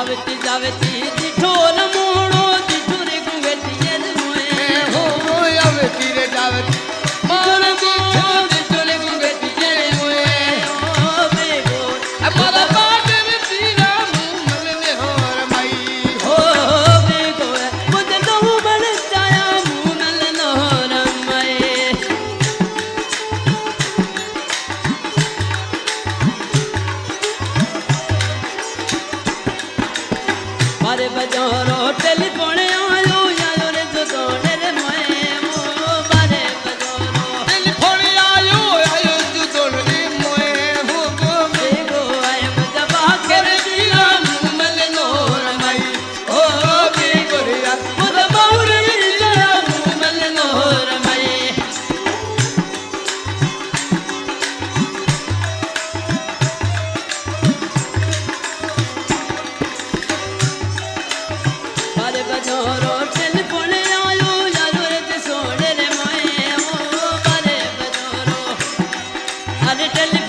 जावती जावती जिठो न मोणो जिठो रे गुवेटी बजोर telephone tell